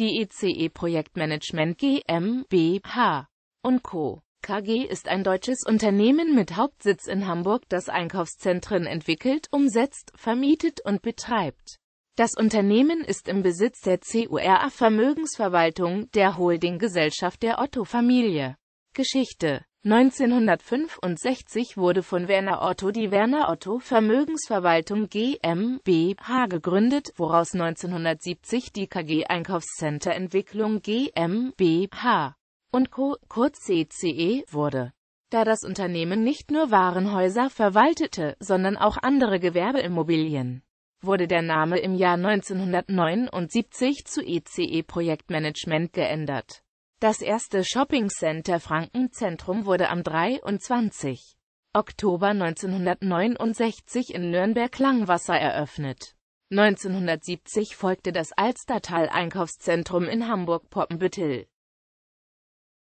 Die ECE Projektmanagement GmbH und Co. KG ist ein deutsches Unternehmen mit Hauptsitz in Hamburg, das Einkaufszentren entwickelt, umsetzt, vermietet und betreibt. Das Unternehmen ist im Besitz der CURA Vermögensverwaltung, der Holdinggesellschaft der Otto-Familie. Geschichte 1965 wurde von Werner Otto die Werner Otto Vermögensverwaltung GmbH gegründet, woraus 1970 die KG Einkaufscenter Entwicklung GmbH und Co. kurz CCE wurde. Da das Unternehmen nicht nur Warenhäuser verwaltete, sondern auch andere Gewerbeimmobilien, wurde der Name im Jahr 1979 zu ECE Projektmanagement geändert. Das erste Shoppingcenter Frankenzentrum wurde am 23. Oktober 1969 in Nürnberg-Langwasser eröffnet. 1970 folgte das Alstertal Einkaufszentrum in Hamburg-Poppenbüttel